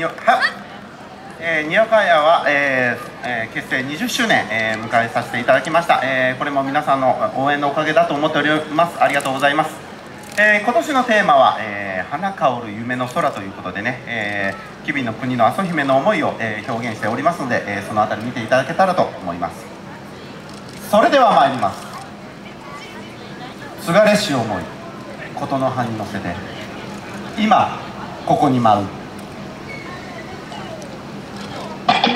にはえー、にわか屋は、えーえー、結成20周年、えー、迎えさせていただきました、えー、これも皆さんの応援のおかげだと思っております。ありがとうございます、えー、今年のテーマは、えー、花香る夢の空ということでね、えー、吉備の国の麻姫の思いを、えー、表現しておりますので、えー、そのあたり見ていただけたらと思います。それでは参ります。津軽市思い琴の葉に乗せて今ここに舞う。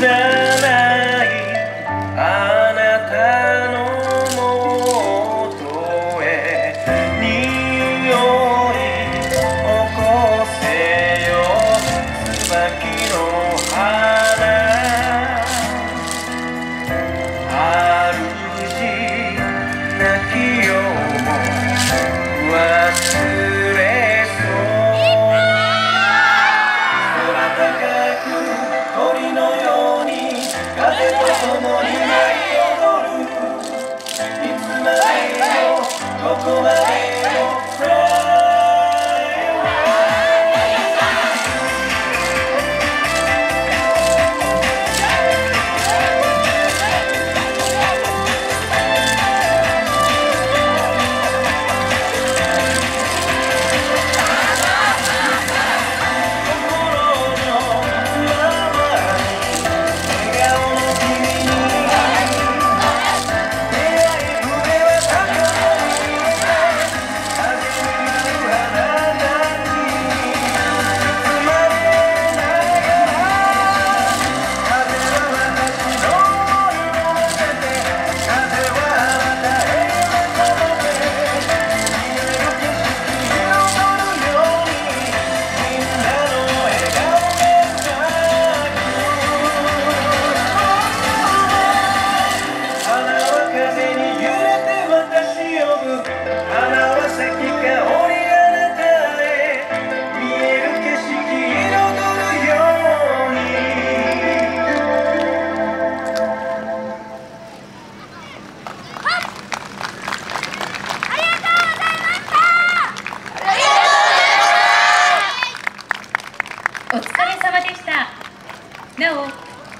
Jesus.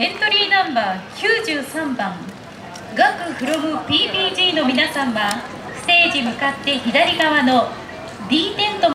エントリーナンバー93番ガクフロム PPG の皆さんはステージ向かって左側の D テント